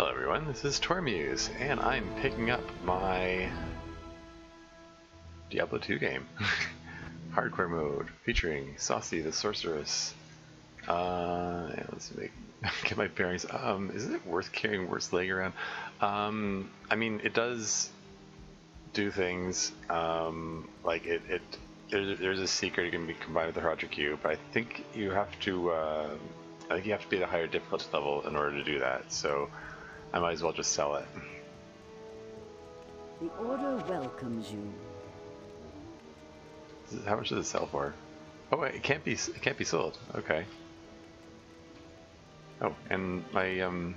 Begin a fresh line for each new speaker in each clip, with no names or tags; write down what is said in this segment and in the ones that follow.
Hello everyone, this is Tormuse, and I'm picking up my Diablo 2 game. Hardcore mode, featuring Saucy the Sorceress. Uh, yeah, let's make, get my bearings. Um, is it worth carrying Wirt's Leg around? Um, I mean, it does do things, um, like it, it there's, there's a secret you can be combined with the Roger Q, but I think you have to, uh, I think you have to be at a higher difficulty level in order to do that, so I might as well just sell it.
The Order welcomes you.
How much does it sell for? Oh wait, it can't be it can't be sold. Okay. Oh, and my um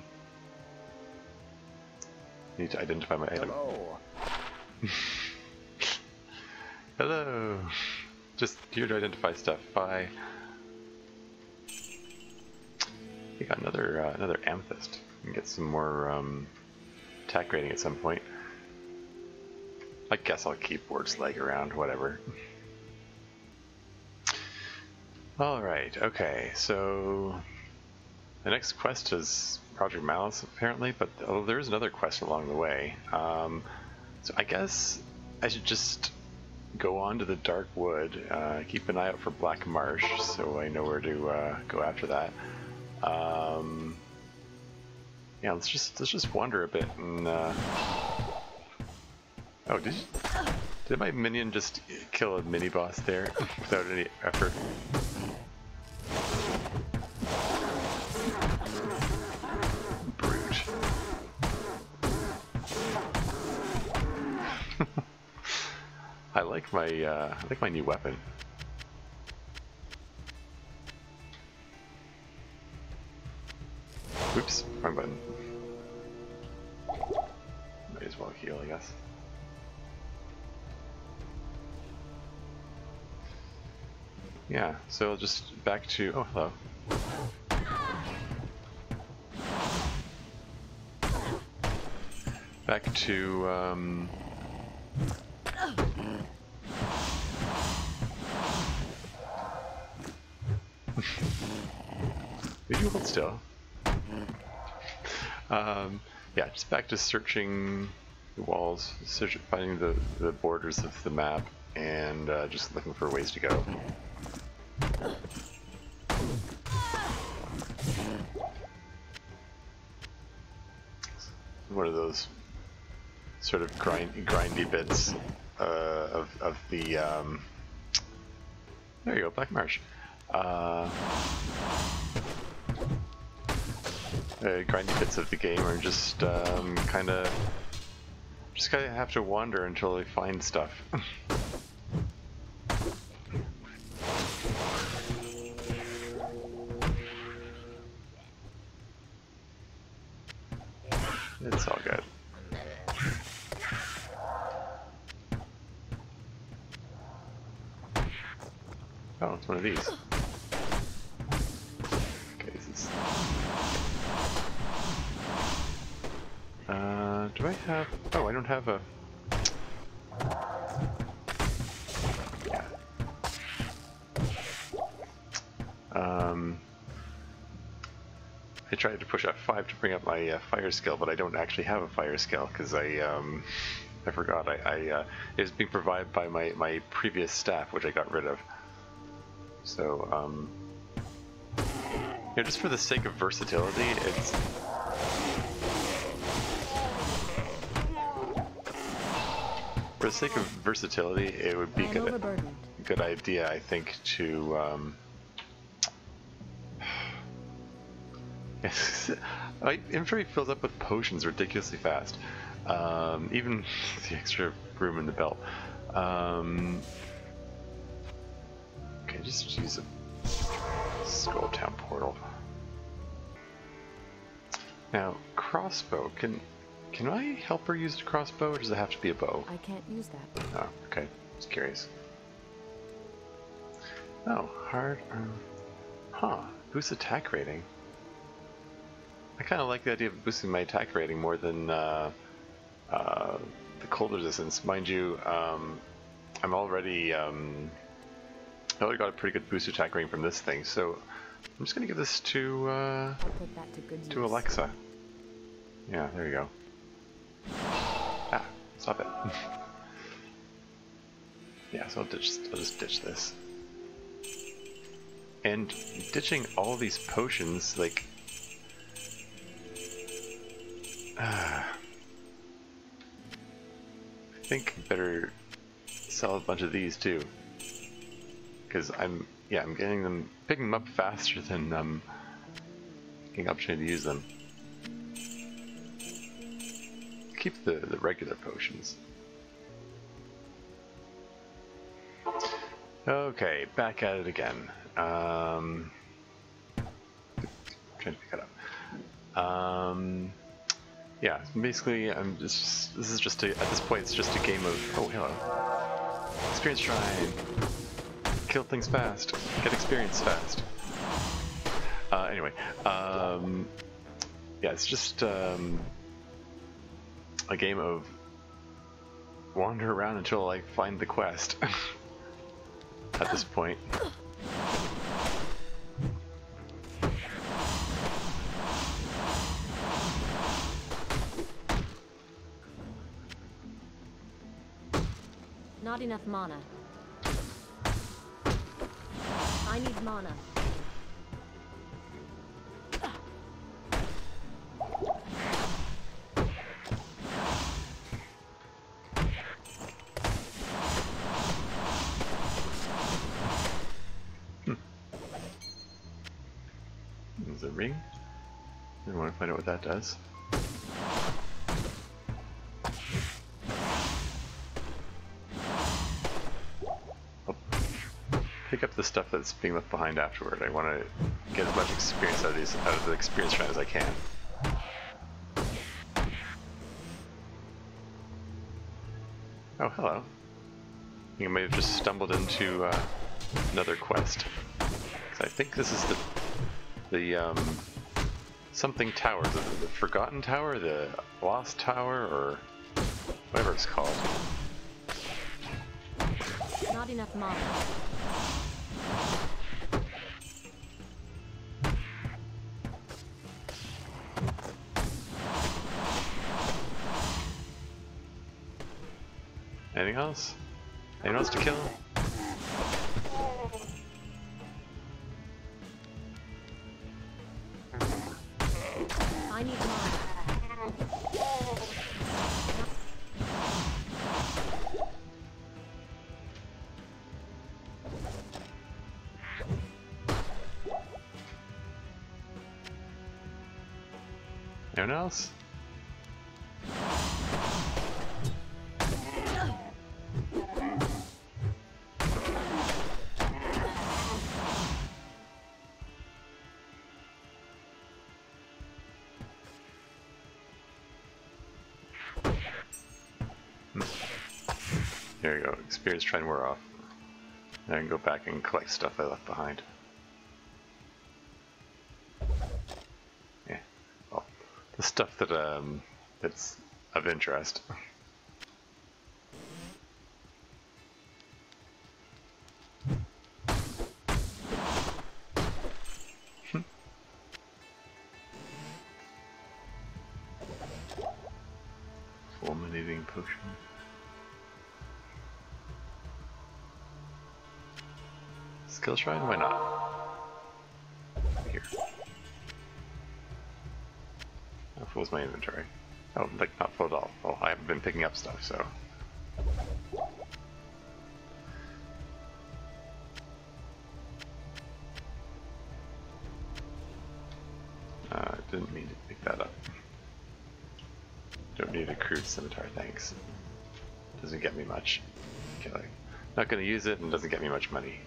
need to identify my item.
Hello.
Hello. Just here to identify stuff. Bye. We got another uh, another amethyst. Can get some more um, attack rating at some point. I guess I'll keep Wirt's leg around. Whatever. Alright, okay, so the next quest is Project Malice apparently, but oh, there is another quest along the way. Um, so I guess I should just go on to the Dark Wood, uh, keep an eye out for Black Marsh so I know where to uh, go after that. Um, yeah, let's just let's just wander a bit and. Uh... Oh, did you, did my minion just kill a mini boss there without any effort? I like my uh, I like my new weapon. Button. Might as well heal, I guess. Yeah, so just back to oh hello. Back to um Did you hold still? Um, yeah, just back to searching the walls, search, finding the, the borders of the map, and uh, just looking for ways to go. One of those sort of grind, grindy bits uh, of, of the. Um, there you go, Black Marsh. Uh, uh, grindy bits of the game are just um, kind of just kind of have to wander until they find stuff. push F5 to bring up my uh, fire skill, but I don't actually have a fire skill because I um, I forgot. I, I uh, it was being provided by my my previous staff, which I got rid of. So um, you know, just for the sake of versatility, it's For the sake of versatility, it would be good,
overburdened.
good idea, I think, to um, my inventory fills up with potions ridiculously fast. Um, even the extra room in the belt. Um, okay, just use a scroll town portal. Now, crossbow. Can can I help her use the crossbow, or does it have to be a bow?
I can't use that.
Oh, okay. Just curious. Oh, hard. Um, huh. Boost attack rating. I kind of like the idea of boosting my attack rating more than uh, uh, the cold resistance. Mind you, um, I'm already. Um, I already got a pretty good boost attack rating from this thing, so I'm just gonna give this to uh,
to
to. Alexa. Yeah, there you go. Ah, stop it. yeah, so I'll ditch. I'll just ditch this. And ditching all these potions, like. Uh, I think better sell a bunch of these too. Because I'm, yeah, I'm getting them, picking them up faster than um, getting opportunity to use them. Keep the, the regular potions. Okay, back at it again. Um, trying to pick it up. Um, yeah, basically, I'm just. This is just a. At this point, it's just a game of. Oh, hello. Experience shrine. Kill things fast. Get experience fast. Uh, anyway, um, yeah, it's just um, a game of wander around until I find the quest. At this point.
Not enough mana. I need mana. Hmm.
There's a ring. I want to find out what that does. The stuff that's being left behind afterward. I want to get as much experience out of these, out of the experience shrine as I can. Oh, hello. You may have just stumbled into uh, another quest. 'Cause I think this is the the um, something tower, the, the Forgotten Tower, the Lost Tower, or whatever it's called.
Not enough mana.
Anything else? Anyone else to kill? Else? Hmm. There you go. Experience trying to wear off. And I can go back and collect stuff I left behind. Stuff that um that's of interest. Potion. Skill shrine? Why not? My inventory? Oh, like not full at all. Well, I haven't been picking up stuff, so. Uh, didn't mean to pick that up. Don't need a crude scimitar, thanks. Doesn't get me much. Okay, not gonna use it and doesn't get me much money.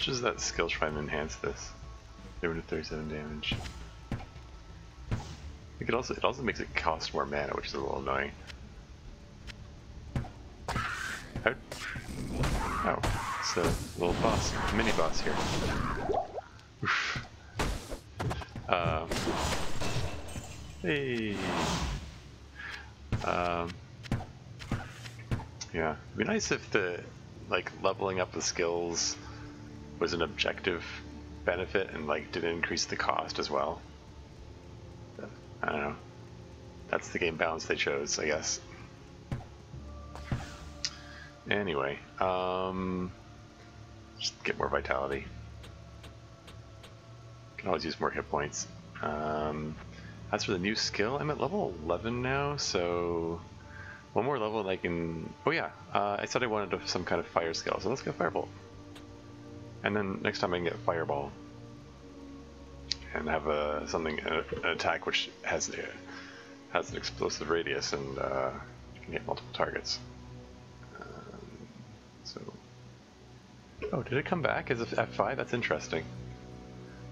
Much does that skill shrine enhance this? 37 damage. It also it also makes it cost more mana, which is a little annoying. How, oh, it's a little boss, mini boss here. Oof. Um, hey. Um, yeah, it'd be nice if the like leveling up the skills was an objective benefit and like did it increase the cost as well. I don't know. That's the game balance they chose, I guess. Anyway, um, just get more vitality. Can always use more hit points. Um, as for the new skill, I'm at level 11 now, so one more level and I can... Oh yeah, uh, I said I wanted some kind of fire skill, so let's go Firebolt. And then next time I can get Fireball. And have a, something, an attack which has, a, has an explosive radius and uh, can hit multiple targets. Um, so... Oh, did it come back as F5? That's interesting.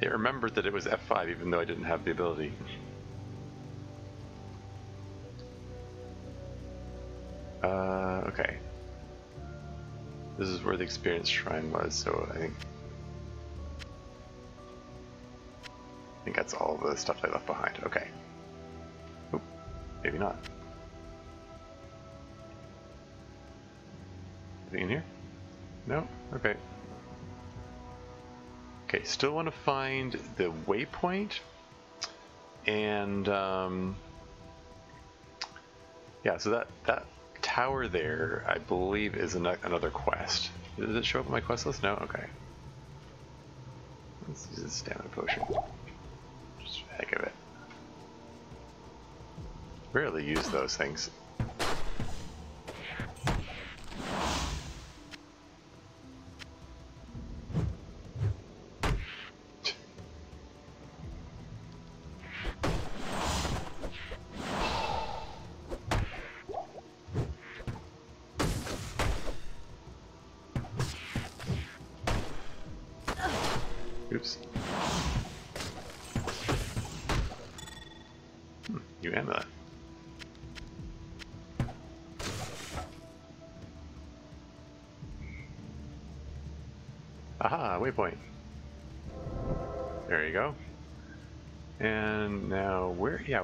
It remembered that it was F5 even though I didn't have the ability. Uh, okay. This is where the experience shrine was, so I think I think that's all the stuff I left behind. Okay. Oop, maybe not. Anything in here? No? Okay. Okay, still want to find the waypoint and um, yeah, so that that tower there, I believe, is an another quest. Does it show up on my quest list? No? Okay. Let's use the stamina potion. Just the heck of it. Rarely use those things.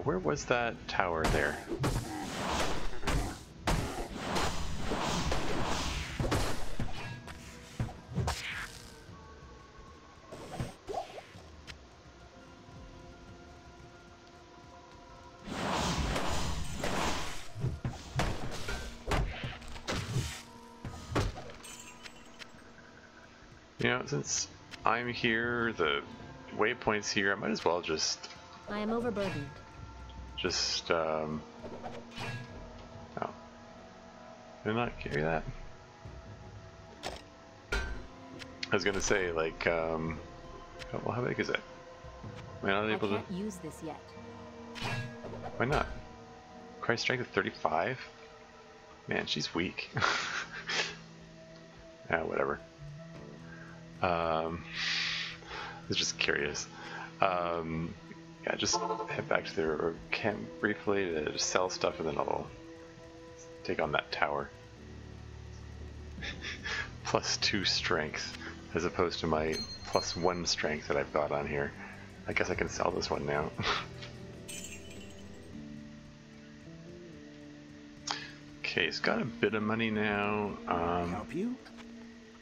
Where, was that tower there? You know, since I'm here, the waypoint's here, I might as well just,
I am overburdened.
Just, um, oh. Did not carry that? I was gonna say, like, um, oh, well, how big is it? Am I not
I
able to,
can't use this yet.
why not? Christ strength of 35? Man, she's weak. ah, whatever. Um, I was just curious. Um, yeah, just head back to the camp briefly to sell stuff, and then I'll take on that tower. plus two strength, as opposed to my plus one strength that I've got on here. I guess I can sell this one now. okay, it's got a bit of money now. Um,
Help you?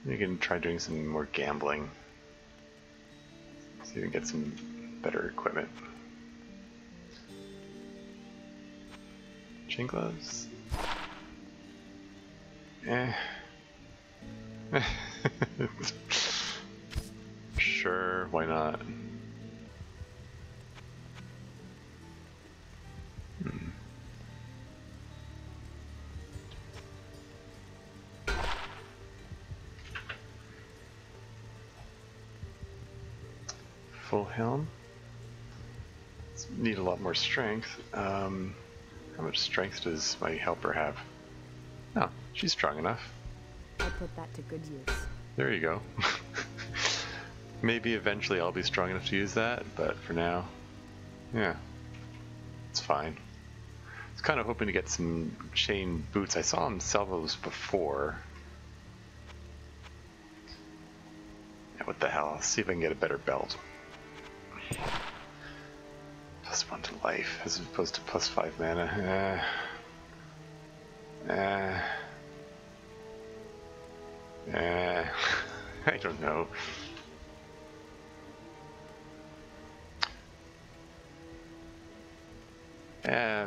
we can try doing some more gambling. See if we can get some better equipment. Chain gloves? Eh. sure, why not? Hmm. Full helm. Need a lot more strength. Um, how much strength does my helper have? No, she's strong enough.
I'll put that to good use.
There you go. Maybe eventually I'll be strong enough to use that, but for now, yeah, it's fine. I was kind of hoping to get some chain boots. I saw them sell those before. Yeah, what the hell? Let's see if I can get a better belt. Plus one to life as opposed to plus five mana. Uh, uh, uh, I don't know. Uh,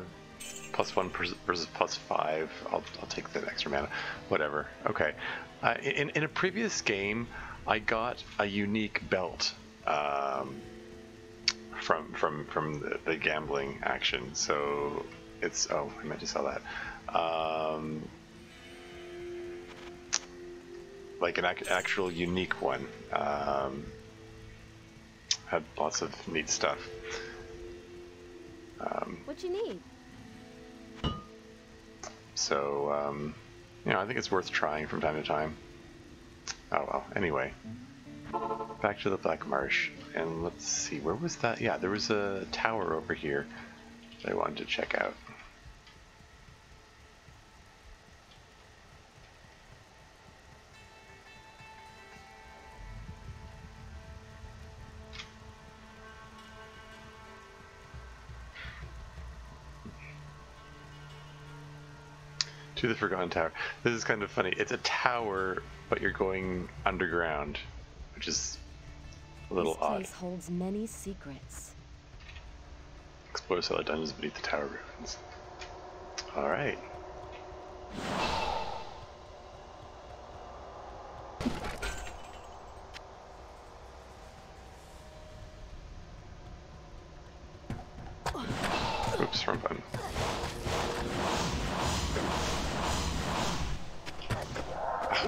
plus one versus plus five. I'll, I'll take the extra mana. Whatever. Okay. Uh, in, in a previous game, I got a unique belt um, from from from the, the, gambling action. So it's oh, I meant to sell that. Um, like an ac- actual unique one. Um, had lots of neat stuff.
Um, what you need?
So, um, you know, I think it's worth trying from time to time. Oh well. Anyway, back to the Black Marsh, and let's see, where was that? Yeah, there was a tower over here that I wanted to check out. to the Forgotten Tower. This is kind of funny. It's a tower, but you're going underground, which is a little
this
odd.
Place holds many secrets.
Explore cellar dungeons beneath the tower ruins. All right. Oops, wrong button.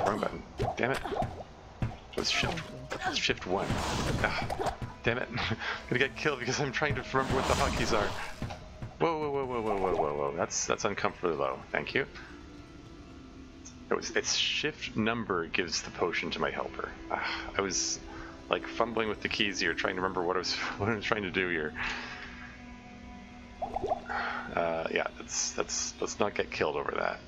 wrong button. Damn it. Let's shift, shift one. Ah, damn it. I'm gonna get killed because I'm trying to remember what the hotkeys are. Whoa, whoa, whoa, whoa, whoa, whoa, whoa, whoa. That's, that's uncomfortably low. Thank you. It's, it's shift number gives the potion to my helper. Ah, I was like fumbling with the keys here, trying to remember what I was, what I was trying to do here. Uh, yeah, that's, that's, let's not get killed over that.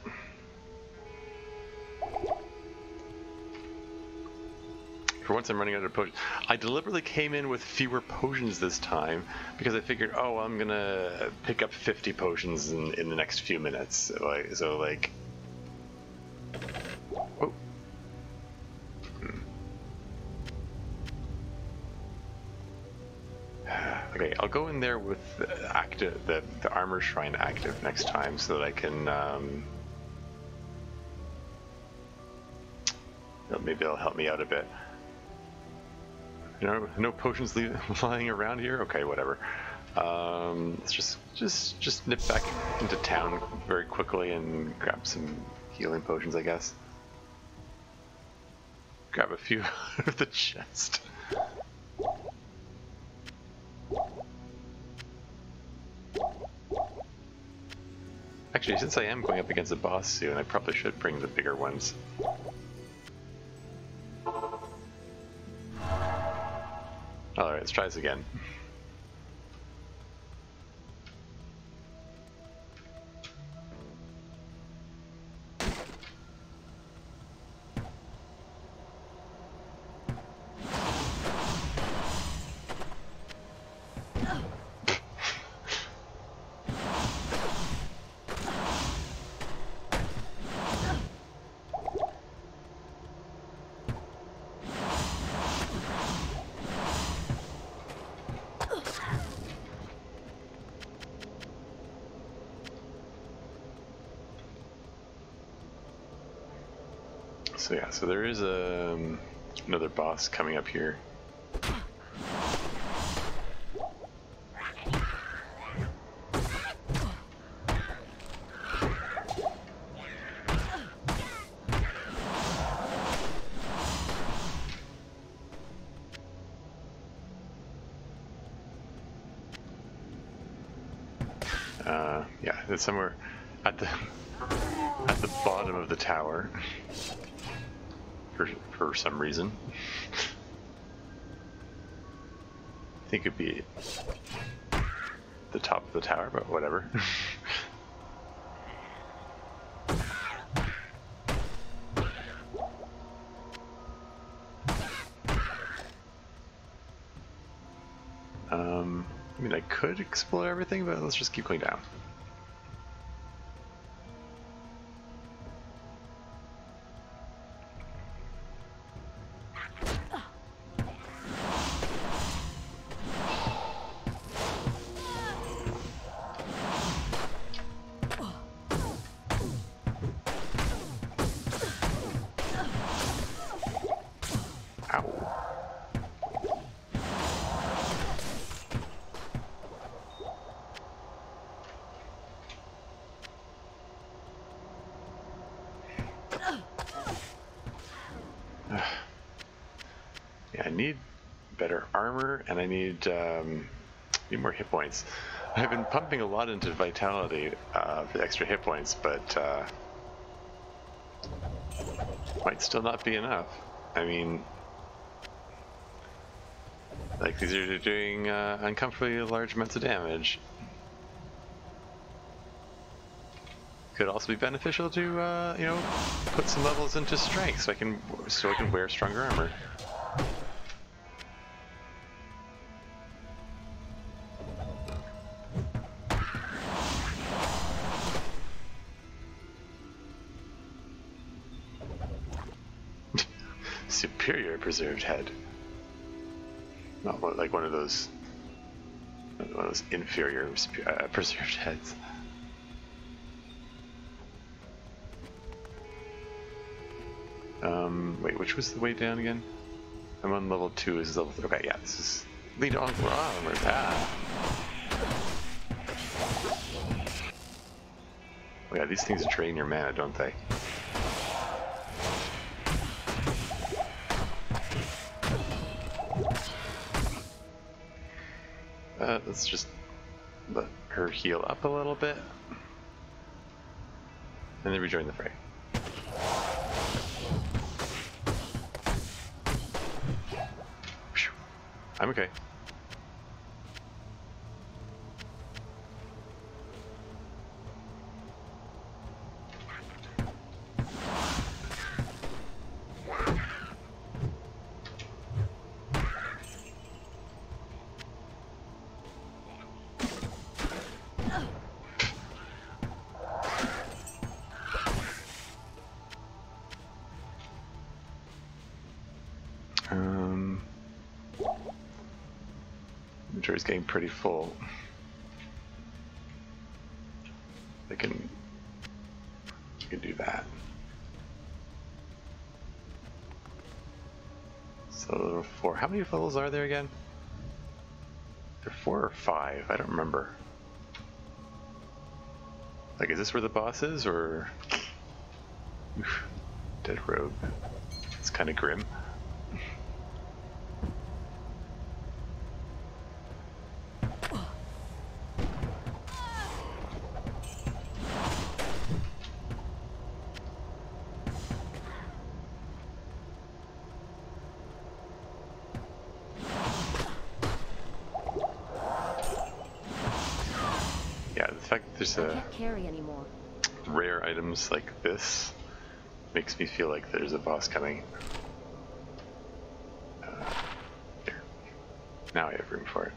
For once I'm running out of potions. I deliberately came in with fewer potions this time because I figured, oh, I'm gonna pick up 50 potions in, in the next few minutes. So like, so like oh. Hmm. Okay, I'll go in there with the active, the, the armor shrine active next time so that I can, um, maybe it'll help me out a bit. You know, no potions lying around here. Okay, whatever. Um, let's just just just nip back into town very quickly and grab some healing potions, I guess. Grab a few out of the chest. Actually, since I am going up against a boss soon, I probably should bring the bigger ones. Alright, let's try this again. Boss coming up here. Uh, yeah, it's somewhere at the at the bottom of the tower for, for some reason. I think it'd be the top of the tower, but whatever. um, I mean, I could explore everything, but let's just keep going down. Points. I've been pumping a lot into vitality, uh, the extra hit points, but uh, might still not be enough. I mean, like these are doing uh, uncomfortably large amounts of damage. Could also be beneficial to, uh, you know, put some levels into strength so I can so I can wear stronger armor. Preserved head. Not like one of those, one of those inferior uh, preserved heads. Um, wait, which was the way down again? I'm on level two. Is level three? Okay, yeah, this is lead on for armor path. Oh yeah, these things drain your mana, don't they? Let's just let her heal up a little bit. And then rejoin the fray. I'm okay. Is getting pretty full. They can, I can do that. So four. How many levels are there again? There are four or five. I don't remember. Like, is this where the boss is, or dead rogue? It's kind of grim.
Carry anymore.
Rare items like this makes me feel like there's a boss coming. Uh, there. Now I have room for it.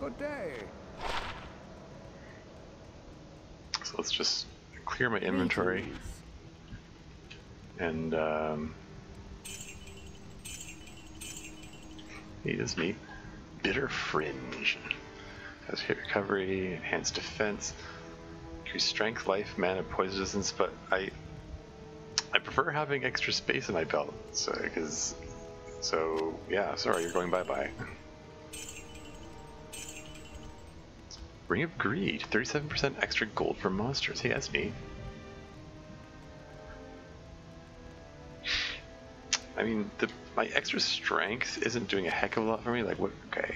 Good day.
So let's just clear my inventory. And um, he is neat. Bitter Fringe. Has hit recovery, enhanced defense, increase strength, life, mana, poison resistance, but I I prefer having extra space in my belt, so because so yeah, sorry, you're going bye bye. Ring of Greed, 37% extra gold for monsters. Hey, that's neat. I mean, the, my extra strength isn't doing a heck of a lot for me. Like, what? Okay.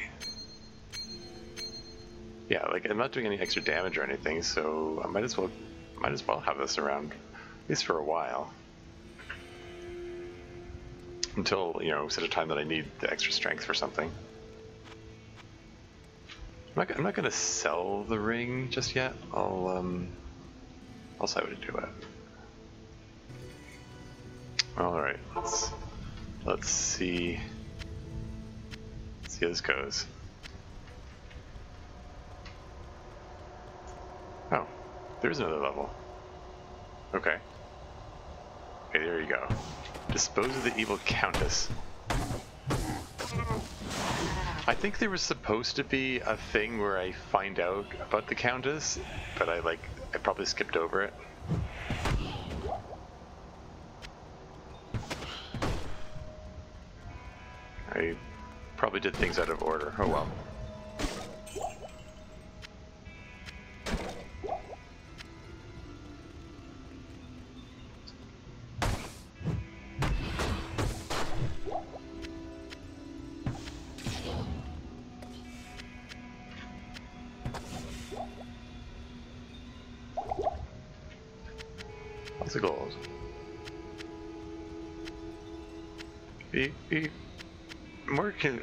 Yeah, like I'm not doing any extra damage or anything, so I might as well, might as well have this around, at least for a while. until you know such a time that I need the extra strength for something. I'm not, I'm not gonna sell the ring just yet. I'll um, I'll decide what to do it. All right, let's let's see let's see how this goes. Oh, there's another level. Okay. Okay, there you go. Dispose of the evil countess. I think there was supposed to be a thing where I find out about the countess, but I like I probably skipped over it. I probably did things out of order. Oh well.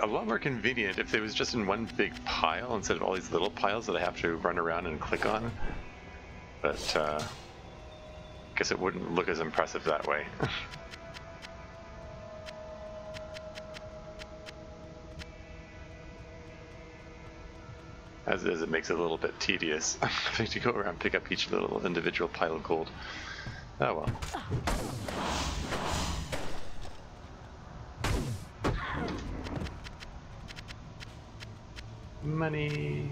A lot more convenient if it was just in one big pile instead of all these little piles that I have to run around and click on. But uh, guess it wouldn't look as impressive that way. As is, it makes it a little bit tedious having to go around pick up each little individual pile of gold. Oh well. Money.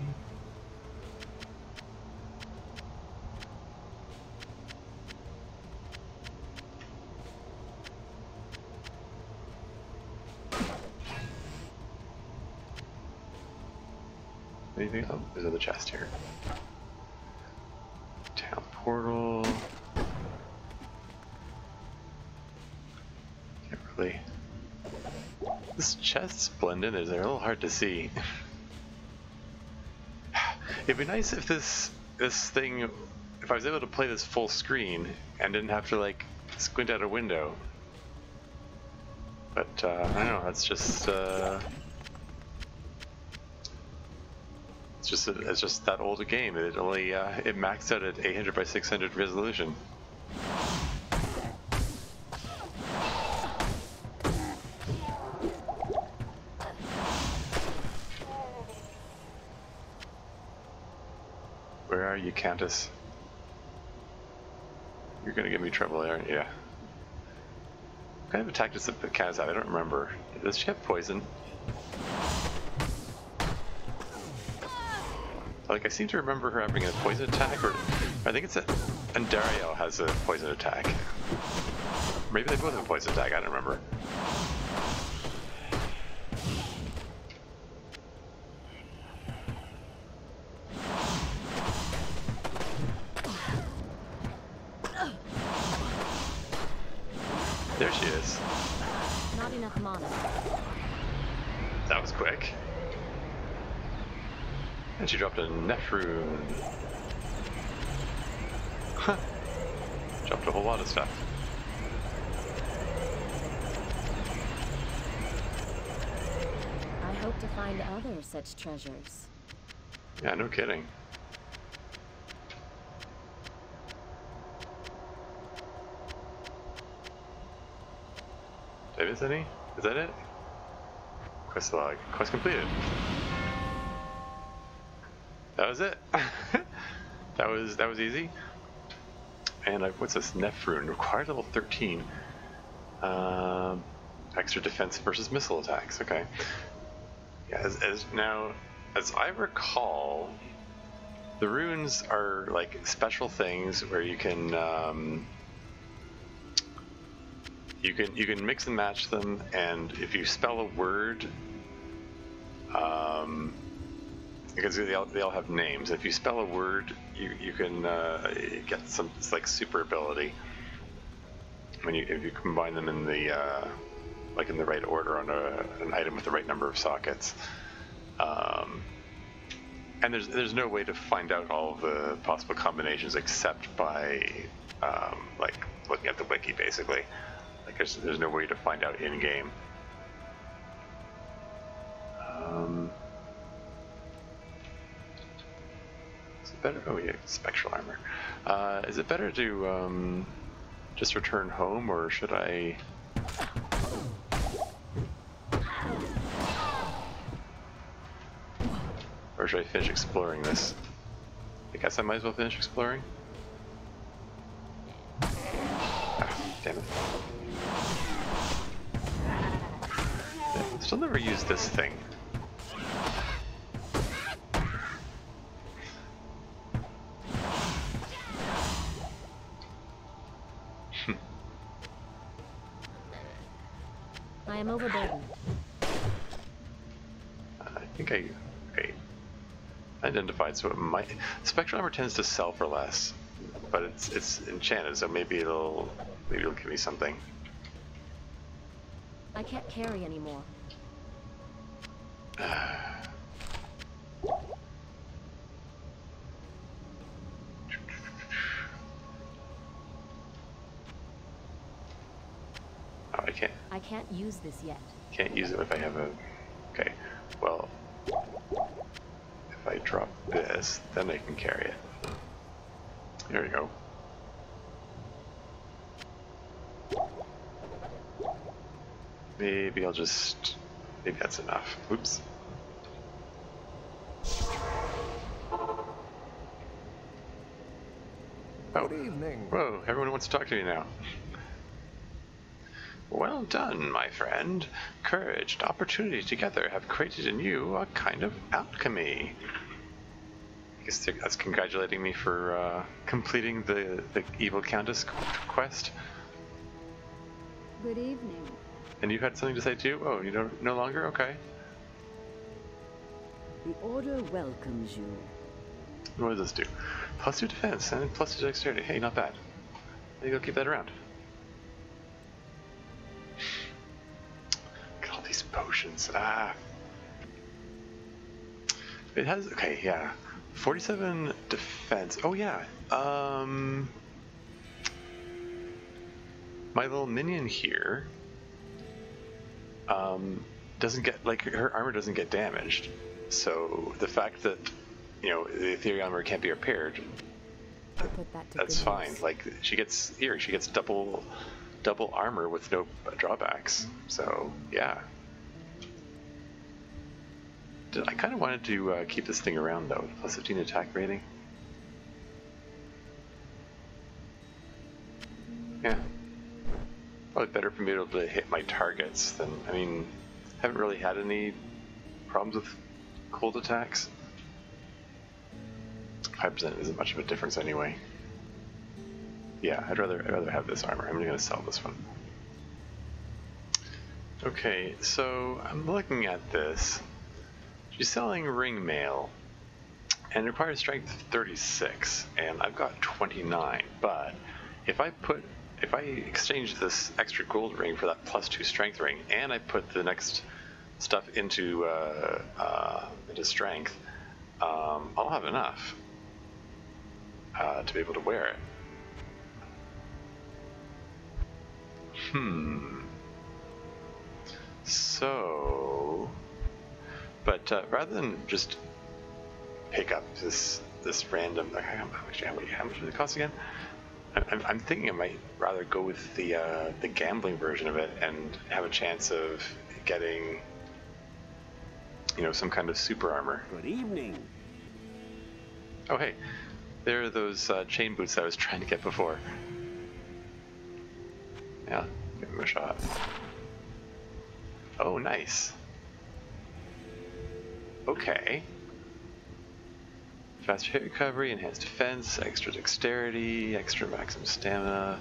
Anything? Oh, there's another chest here. Town portal. Can't really. This chest's blend in. They're a little hard to see. It'd be nice if this this thing, if I was able to play this full screen and didn't have to like squint out a window. But uh, I don't know. That's just. Uh, It's just a, it's just that old a game. It only uh, it maxed out at 800 by 600 resolution. Are you, Countess? You're gonna give me trouble, aren't you? What kind of attack does the Countess have? I don't remember. Does she have poison? Like, I seem to remember her having a poison attack, or I think it's a. Andariel has a poison attack. Maybe they both have a poison attack, I don't remember. There she is.
Not enough mana.
That was quick. And a Huh. Dropped a whole lot of stuff.
I hope to find other such treasures.
Yeah, no kidding. Davis, any? Is that it? Quest log. Quest completed. That was it. that was that was easy. And what's this? Nef Rune required level 13. Um, extra defense versus missile attacks. Okay. Yeah. As, as now, as I recall, the runes are like special things where you can um, you can you can mix and match them, and if you spell a word, um, because they all, they all have names. If you spell a word, you you can uh, get some like super ability when you if you combine them in the uh, like in the right order on a, an item with the right number of sockets. Um, and there's there's no way to find out all the possible combinations except by um, like looking at the wiki basically. Like there's there's no way to find out in game. Um, is it better? Oh yeah, spectral armor. Uh, is it better to um, just return home, or should I? Or should I finish exploring this? I guess I might as well finish exploring. Ah, damn it. Yeah, Still never used this thing.
I am overburdened.
I think I, okay, identified. So it might spectral armor tends to sell for less, but it's it's enchanted, so maybe it'll maybe it'll give me something.
I can't carry anymore.
Oh, I can't
I can't use this yet.
can't use it if I have a. Okay, well, if I drop this, then I can carry it. There we go. Maybe I'll just. Maybe that's enough. Oops. Oh.
Good evening.
Whoa, everyone wants to talk to me now. Well done, my friend. Courage and opportunity together have created in you a kind of alchemy. I guess that's congratulating me for uh, completing the, the Evil Countess quest.
Good evening.
And you had something to say too? Oh, you don't no longer? Okay.
The Order welcomes you.
What does this do? Plus two defense and plus two dexterity. Hey, not bad. Maybe I'll keep that around. These potions. Ah. It has okay, yeah. 47 defense. Oh yeah. Um my little minion here um doesn't get like her armor doesn't get damaged. So the fact that you know the ethereal armor can't be repaired
that
that's fine.
use.
Like she gets here, she gets double double armor with no drawbacks. So yeah. I kind of wanted to uh, keep this thing around though. Plus 15 attack rating. Yeah. Probably better for me to be able to hit my targets than I mean, haven't really had any problems with cold attacks. Five percent isn't much of a difference anyway. Yeah, I'd rather I'd rather have this armor. I'm gonna sell this one. Okay, so I'm looking at this. She's selling ring mail and requires strength 36, and I've got 29. But if I put if I exchange this extra gold ring for that plus two strength ring, and I put the next stuff into uh, uh, into strength, um, I'll have enough uh, to be able to wear it. Hmm. So, but uh, rather than just pick up this this random, like, how much, how much, how much does it cost again? I'm, I'm- thinking I might rather go with the uh, the gambling version of it and have a chance of getting, you know, some kind of super armor.
Good evening.
Oh hey, there are those uh, chain boots I was trying to get before. Yeah, give them a shot. Oh, nice. Okay. Faster hit recovery, enhanced defense, extra dexterity, extra maximum stamina,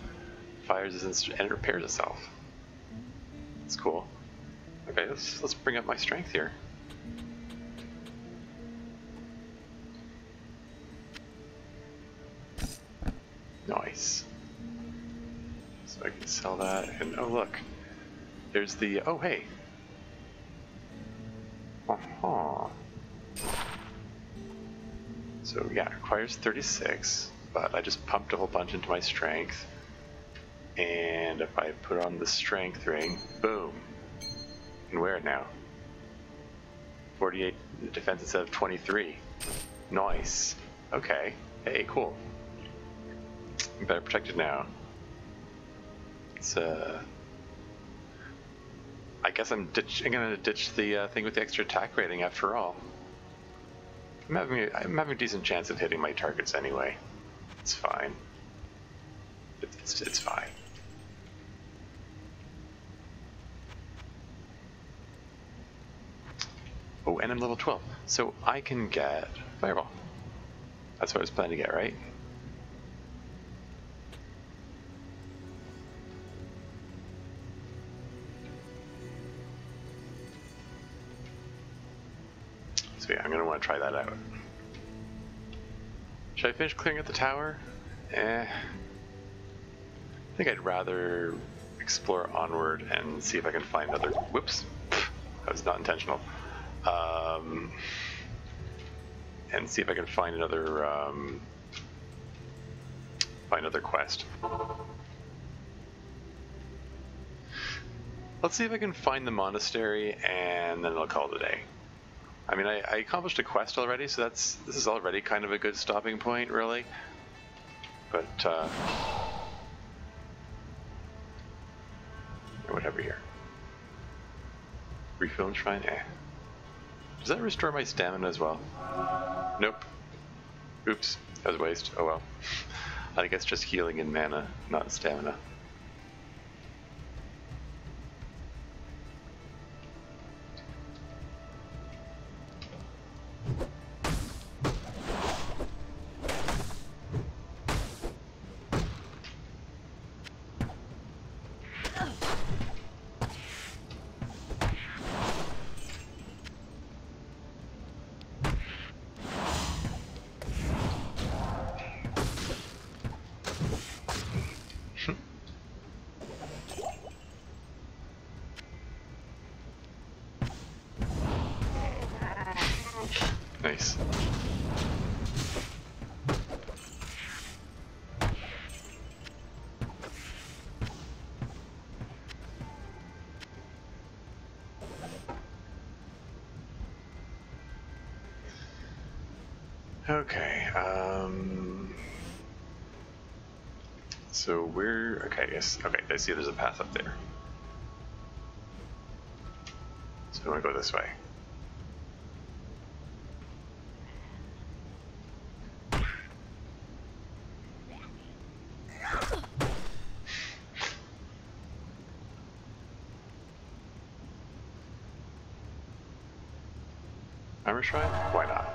fires and repairs itself. That's cool. Okay, let's let's bring up my strength here. Nice. So I can sell that, and oh look, there's the oh hey. Uh-huh. So yeah, it requires 36, but I just pumped a whole bunch into my strength. And if I put on the strength ring, boom. And wear it now. 48 defense instead of 23. Nice. Okay. Hey, cool. I'm better protected now. It's uh. I guess I'm ditch. I'm gonna ditch the uh, thing with the extra attack rating after all. I'm having a, I'm having a decent chance of hitting my targets anyway. It's fine. It's it's, it's fine. Oh, and I'm level 12, so I can get Fireball. That's what I was planning to get, right? Want to try that out. Should I finish clearing out the tower? Eh. I think I'd rather explore onward and see if I can find other. Whoops, that was not intentional. Um, and see if I can find another um, find another quest. Let's see if I can find the monastery, and then I'll call it a day. I mean, I, I accomplished a quest already, so that's this is already kind of a good stopping point, really. But uh, whatever here. Refill shrine. Eh. Does that restore my stamina as well? Nope. Oops, that was waste. Oh well. I guess just healing in mana, not stamina. We're... Okay, I see there's a path up there. So we want to go this way. Armor Shrine? Why not?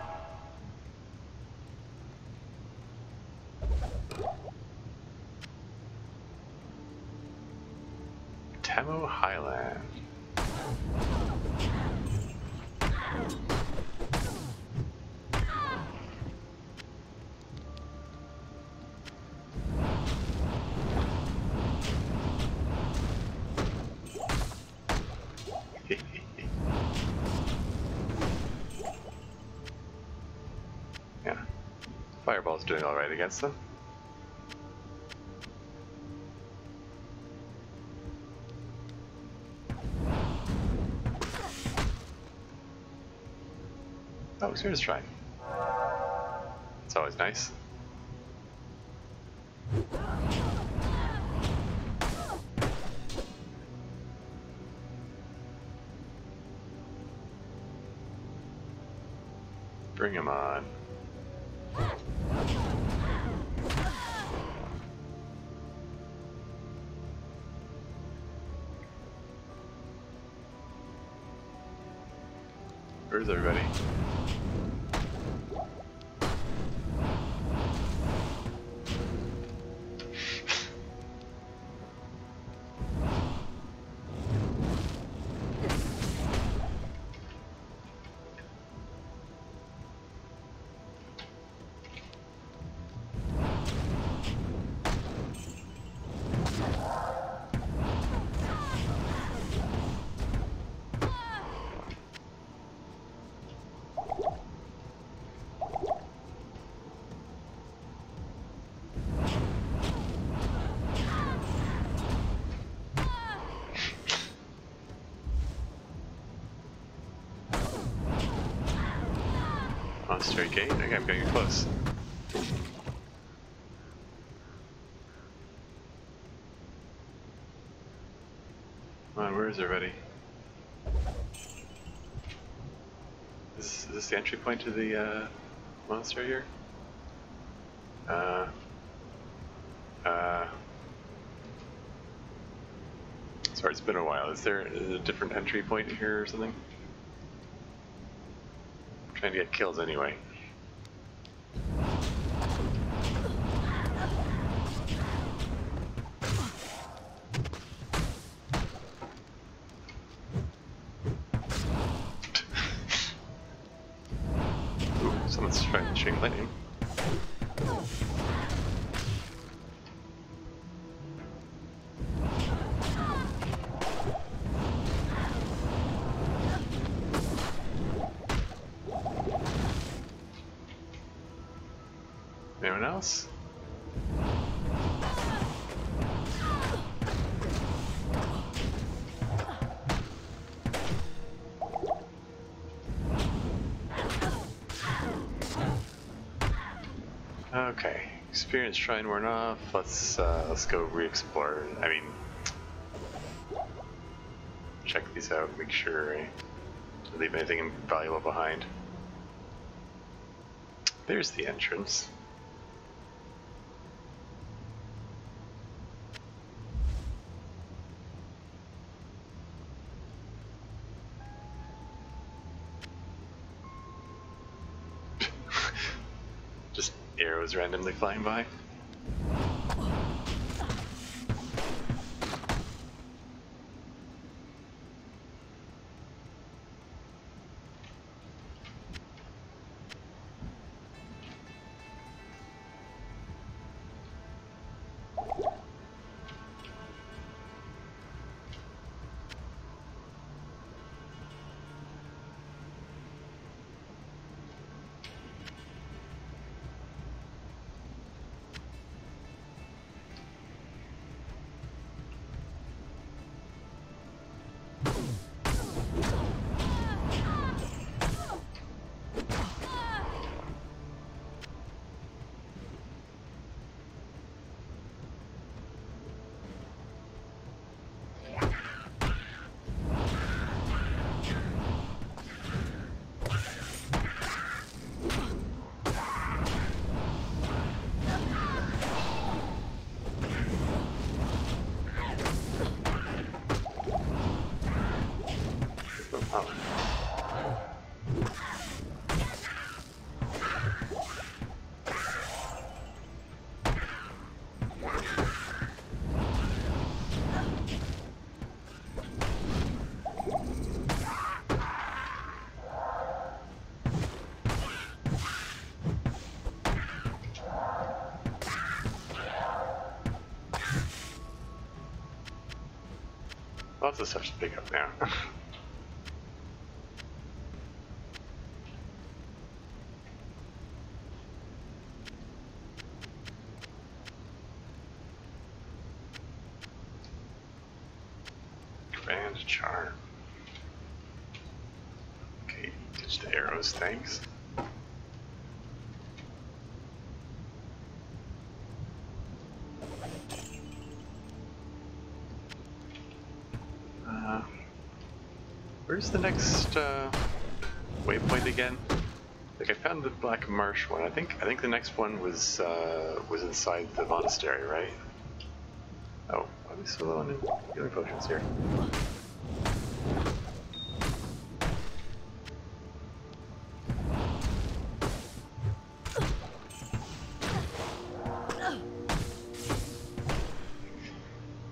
Doing alright against them. Oh, Spirit's Shrine. It's always nice. Bring him on. Where's gate. Okay, I'm getting close. Come on, where is everybody? Is, is this the entry point to the uh, monastery here? Uh, uh, sorry, it's been a while. Is there a different entry point here or something? I'm trying to get kills anyway. Anyone else? Okay, experience shrine worn off. Let's uh, let's go re-explore. I mean, check these out. Make sure I leave anything valuable behind. There's the entrance. Just randomly flying by. Lots of stuff to pick up now. Command charm. Okay, ditch the arrows, thanks. Uh, where's the next uh, waypoint again? Like I found the Black Marsh one. I think I think the next one was uh, was inside the monastery, right? Oh, we so low on healing potions here?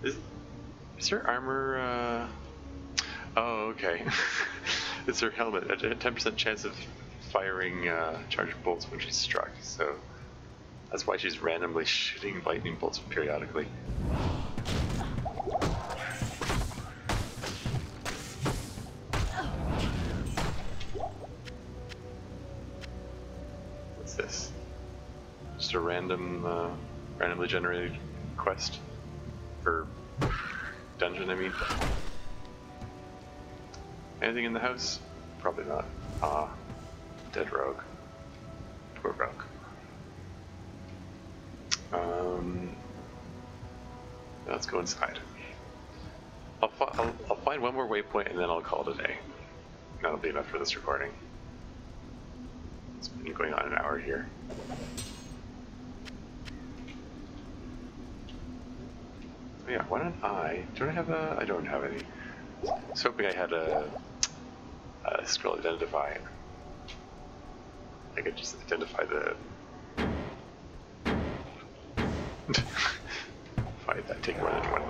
Is, is her armor, uh... Oh, okay. it's her helmet. A 10% chance of firing uh, charged bolts when she's struck, so... That's why she's randomly shooting lightning bolts periodically. What's this? Just a random, uh, randomly generated quest? Or dungeon, I mean. Anything in the house? Probably not. Ah, dead rogue. we're broke. Um, let's go inside. I'll, fi- I'll, I'll find one more waypoint and then I'll call it a day. That'll be enough for this recording. It's been going on an hour here. Oh yeah, why don't I? Do I have a? I don't have any. I was hoping I had a, Uh, a scroll identify. I could just identify the. Fight that take more than one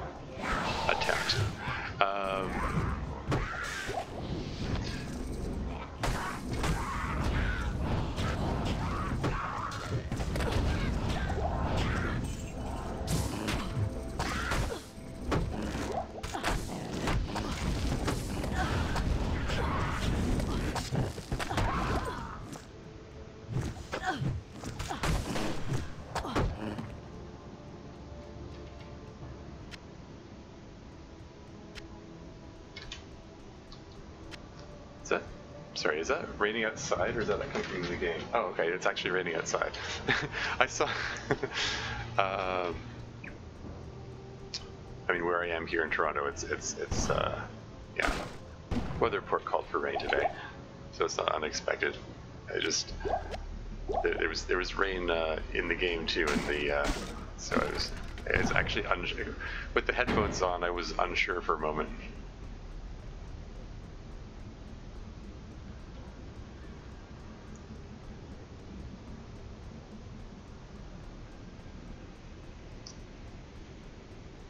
Sorry, is that raining outside or is that from the game? Oh, okay, it's actually raining outside. I saw. um, I mean, where I am here in Toronto, it's it's it's uh, yeah. Weather report called for rain today, so it's not unexpected. I just there, there was there was rain uh, in the game too, in the uh, so it was it's actually unsure. With the headphones on, I was unsure for a moment.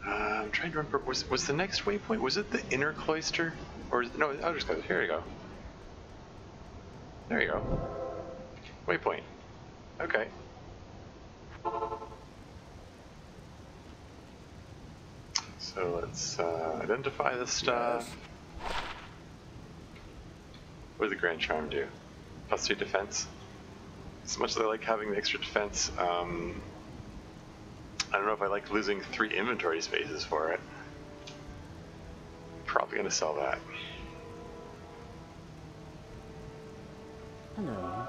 Uh, I'm trying to remember. Was was the next waypoint? Was it the inner cloister, or no? Just go. Here you go. There you go. Waypoint. Okay. So let's uh, identify this stuff. What does the Grand Charm do? Plus two defense. As much as I like having the extra defense, um, I don't know if I like losing three inventory spaces for it. Probably gonna sell that.
Hello.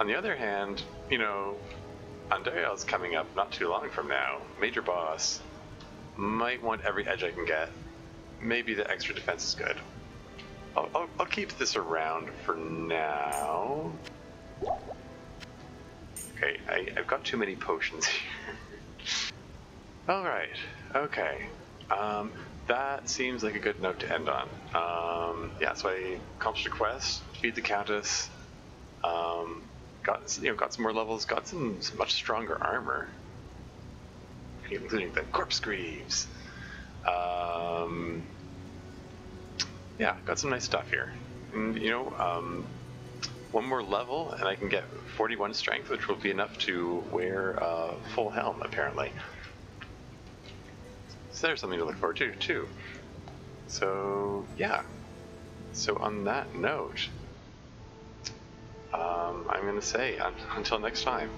On the other hand, you know, Andariel's coming up not too long from now. Major boss. Might want every edge I can get. Maybe the extra defense is good. I'll, I'll, I'll keep this around for now. Okay, I, I've got too many potions here. Alright, okay. Um, that seems like a good note to end on. Um, yeah, so I accomplished a quest, feed the Countess, um, got you know got some more levels, got some, some much stronger armor, including the corpse greaves. Um, yeah, got some nice stuff here. And you know, um, one more level, and I can get 41 strength, which will be enough to wear uh, full helm apparently. So there's something to look forward to too. So yeah. So on that note, um, I'm going to say un- until next time.